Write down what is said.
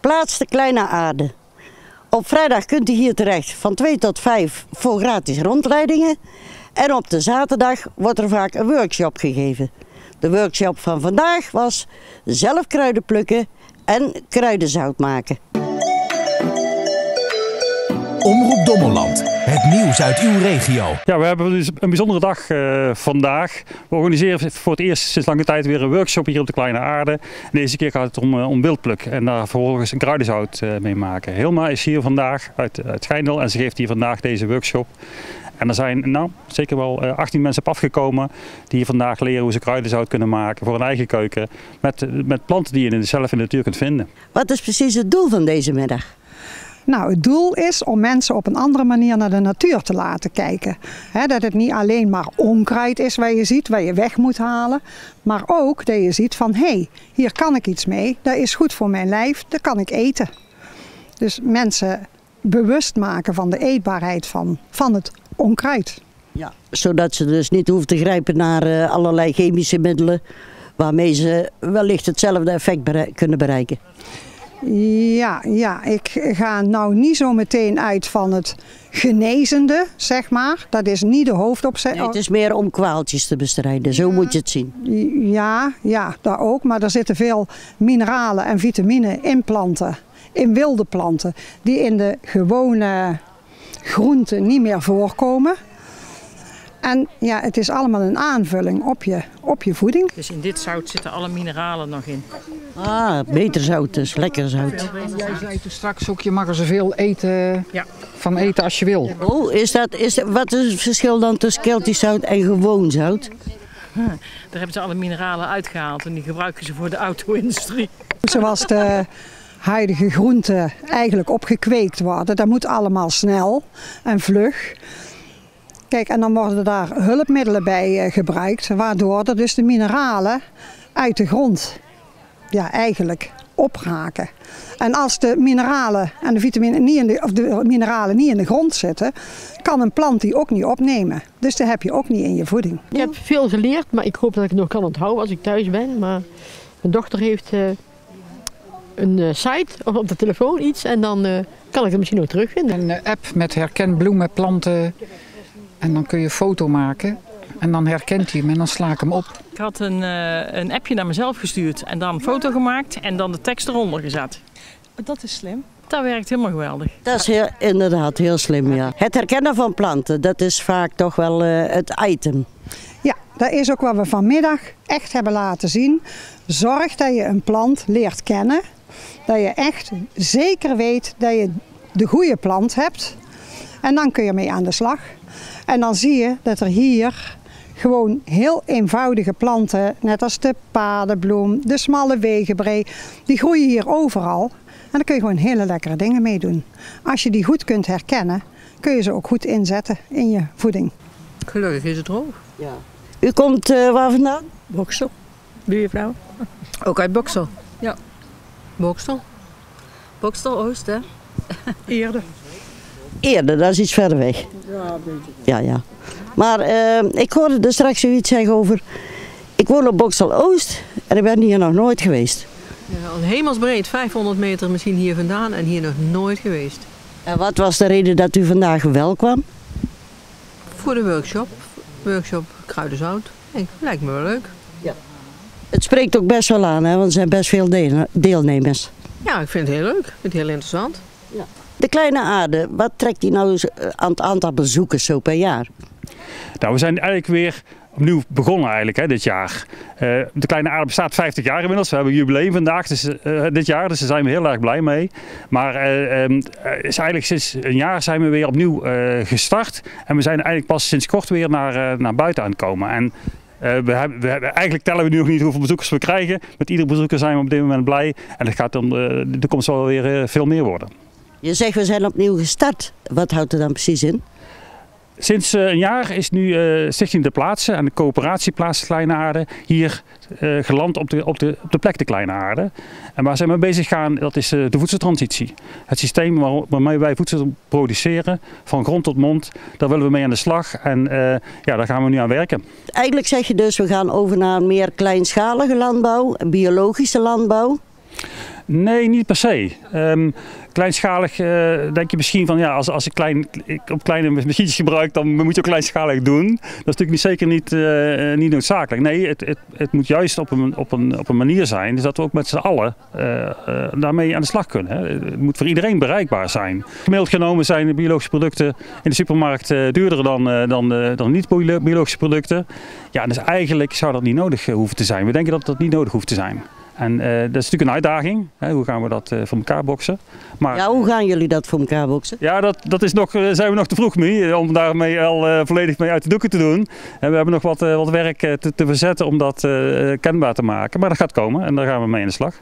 Plaats de Kleine Aarde. Op vrijdag kunt u hier terecht van 2 tot 5 voor gratis rondleidingen. En op de zaterdag wordt er vaak een workshop gegeven. De workshop van vandaag was zelf kruiden plukken en kruidenzout maken. Omroep Dommeland. Het nieuws uit uw regio. Ja, we hebben dus een bijzondere dag uh, vandaag. We organiseren voor het eerst sinds lange tijd weer een workshop hier op de Kleine Aarde. deze keer gaat het om, uh, om wildpluk en daar vervolgens een kruidenzout uh, mee maken. Hilma is hier vandaag uit, uit Schijndel en ze geeft hier vandaag deze workshop. En er zijn nou, zeker wel 18 mensen op afgekomen die hier vandaag leren hoe ze kruidenzout kunnen maken voor hun eigen keuken. Met, met planten die je zelf in de natuur kunt vinden. Wat is precies het doel van deze middag? Nou, het doel is om mensen op een andere manier naar de natuur te laten kijken. dat het niet alleen maar onkruid is waar je ziet, waar je weg moet halen. Maar ook dat je ziet van, hé, hey, hier kan ik iets mee. Dat is goed voor mijn lijf, dat kan ik eten. Dus mensen bewust maken van de eetbaarheid van, van het onkruid. Ja, zodat ze dus niet hoeven te grijpen naar uh, allerlei chemische middelen... waarmee ze wellicht hetzelfde effect kunnen bereiken. Ja, ja, ik ga nou niet zo meteen uit van het genezende, zeg maar. Dat is niet de hoofdopzet. Nee, het is meer om kwaaltjes te bestrijden, zo moet je het zien. Ja, ja, dat ook. Maar er zitten veel mineralen en vitamine in planten, in wilde planten, die in de gewone groenten niet meer voorkomen. En ja, het is allemaal een aanvulling op je, op je voeding. Dus in dit zout zitten alle mineralen nog in? Ah, beter zout dus, lekker zout. Jij zei toen straks ook, je mag er zoveel eten, ja. van eten als je wil. Oh, is dat, is, wat is het verschil dan tussen keltisch zout en gewoon zout? Huh, daar hebben ze alle mineralen uitgehaald en die gebruiken ze voor de auto-industrie. Zoals de huidige groenten eigenlijk opgekweekt worden. Dat moet allemaal snel en vlug. Kijk, en dan worden daar hulpmiddelen bij uh, gebruikt, waardoor er dus de mineralen uit de grond ja, eigenlijk opraken. En als de mineralen en de vitamine niet in de, of de mineralen niet in de grond zitten, kan een plant die ook niet opnemen. Dus dat heb je ook niet in je voeding. Ik heb veel geleerd, maar ik hoop dat ik het nog kan onthouden als ik thuis ben. Maar mijn dochter heeft uh, een uh, site of op de telefoon iets en dan kan ik het misschien nog terugvinden. Een app met herken bloemen, planten. En dan kun je een foto maken en dan herkent hij hem en dan sla ik hem op. Ik had een, uh, een appje naar mezelf gestuurd en dan een foto gemaakt en dan de tekst eronder gezet. Dat is slim. Dat werkt helemaal geweldig. Dat is heel, inderdaad heel slim, ja. Het herkennen van planten, dat is vaak toch wel uh, het item. Ja, dat is ook wat we vanmiddag echt hebben laten zien. Zorg dat je een plant leert kennen. Dat je echt zeker weet dat je de goede plant hebt. En dan kun je mee aan de slag. En dan zie je dat er hier gewoon heel eenvoudige planten, net als de paardenbloem, de smalle wegenbree, die groeien hier overal. En daar kun je gewoon hele lekkere dingen mee doen. Als je die goed kunt herkennen, kun je ze ook goed inzetten in je voeding. Gelukkig is het droog. Ja. U komt uh, waar vandaan? Boksel. Buurvrouw. Ook uit Boksel. Ja. Boksel. Boksel Oost, hè? Eerder. Eerder, dat is iets verder weg. Ja, een beetje. Ja, ja. Maar uh, ik hoorde er straks zoiets zeggen over... Ik woon op Boksel Oost en ik ben hier nog nooit geweest. Ja, hemelsbreed, 500 meter misschien hier vandaan en hier nog nooit geweest. En wat was de reden dat u vandaag wel kwam? Voor de workshop. Workshop Kruidenzout. Lijkt me wel leuk. Ja. Het spreekt ook best wel aan, hè, want er zijn best veel deelnemers. Ja, ik vind het heel leuk. Ik vind het heel interessant. De kleine aarde, wat trekt die nou aan het aantal bezoekers zo per jaar? Nou, we zijn eigenlijk weer opnieuw begonnen eigenlijk hè, dit jaar. Uh, de Kleine Aarde bestaat 50 jaar inmiddels. We hebben een jubileum vandaag dus, uh, dit jaar, dus daar zijn we heel erg blij mee. Maar uh, um, is eigenlijk sinds een jaar zijn we weer opnieuw gestart. En we zijn eigenlijk pas sinds kort weer naar, naar buiten aan het komen. En we hebben, eigenlijk tellen we nu nog niet hoeveel bezoekers we krijgen. Met iedere bezoeker zijn we op dit moment blij. En het gaat dan de toekomst wel weer veel meer worden. Je zegt we zijn opnieuw gestart. Wat houdt er dan precies in? Sinds uh, een jaar is nu uh, Stichting de Plaatsen en de coöperatieplaats Kleine Aarde hier uh, geland op de, op, de, op de plek de Kleine Aarde. En waar zij mee bezig gaan, dat is de voedseltransitie. Het systeem waar, waarmee wij voedsel produceren, van grond tot mond, daar willen we mee aan de slag en ja, daar gaan we nu aan werken. Eigenlijk zeg je dus, we gaan over naar meer kleinschalige landbouw, biologische landbouw. Nee, niet per se. Ehm, kleinschalig eh, denk je misschien van ja, als, als ik, klein, ik op kleine machientjes gebruik, dan moet je ook kleinschalig doen. Dat is natuurlijk niet, zeker niet, eh, niet noodzakelijk. Nee, het, het, het moet juist op een, op, een, op een manier zijn dus dat we ook met z'n allen uh, daarmee aan de slag kunnen. Hè. Het moet voor iedereen bereikbaar zijn. Gemiddeld genomen zijn de biologische producten in de supermarkt duurder dan, dan, dan niet-biologische producten. Ja, dus eigenlijk zou dat niet nodig hoeven te zijn. We denken dat dat niet nodig hoeft te zijn. En uh, dat is natuurlijk een uitdaging. Hè? Hoe gaan we dat uh, voor elkaar boksen? Maar, ja, hoe gaan jullie dat voor elkaar boksen? Ja, dat, dat is nog, zijn we nog te vroeg mee om daarmee al uh, volledig mee uit de doeken te doen. En we hebben nog wat, wat werk te, te verzetten om dat kenbaar te maken. Maar dat gaat komen en daar gaan we mee in de slag.